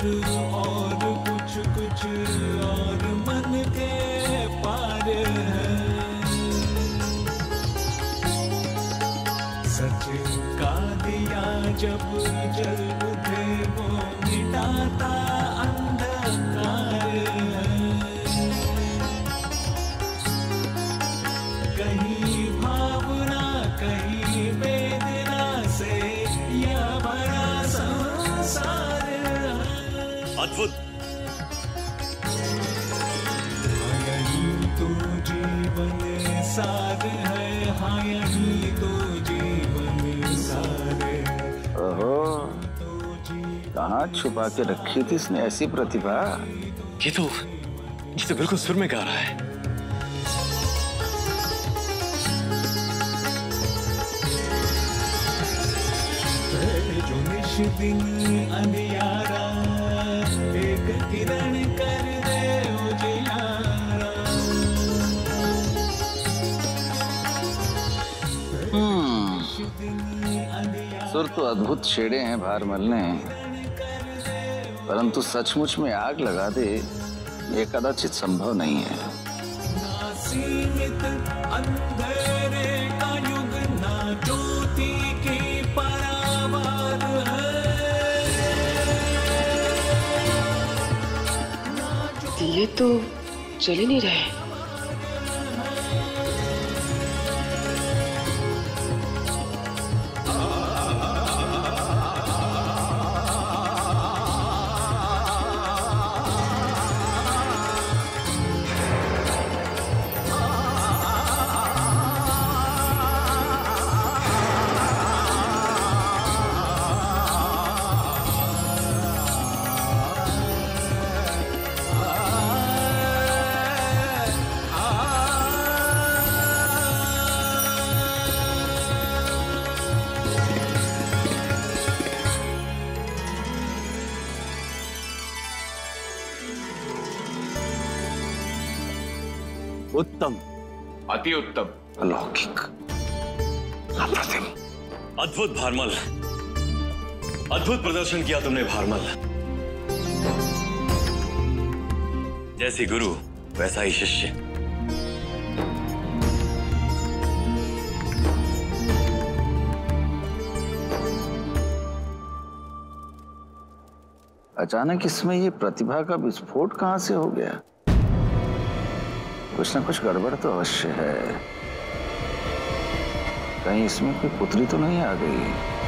और, कुछ कुछ और मन के पार सच का दिया जब जल उठे, वो मिटाता अद्भुत। कहा तो जीवन सार है हाँ यही तो जीवन सार ओहो कहाँ छुपा के रखी थी इसने ऐसी प्रतिभा? ये तो ये तो बिल्कुल सुर में गा रहा है। निश दिन अंधियारा एक किरण कर दे उजियारा हम्म सुर तो अद्भुत छेड़े हैं भारमल ने परंतु सचमुच में आग लगा दे ये कदाचित संभव नहीं है। दिए तो चले नहीं रहे। उत्तम। अति उत्तम। अलौकिक। अप्रतिम। अद्भुत भारमल। अद्भुत प्रदर्शन किया तुमने भारमल। जैसी गुरु वैसा ही शिष्य। अचानक इसमें ये प्रतिभा का विस्फोट कहाँ से हो गया? कुछ ना कुछ गड़बड़ तो अवश्य है। कहीं इसमें कोई पुत्री तो नहीं आ गई?